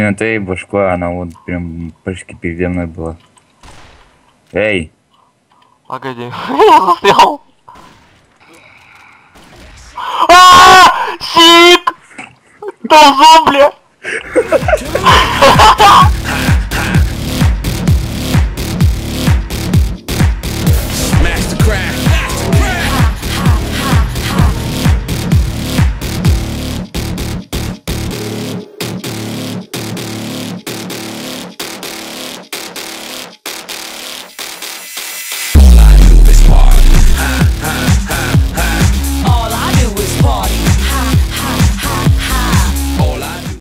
Не на твоей башку, а она вот прям почти передо мной была. Эй! Погоди, я застрял. А, Сик! Да зомби.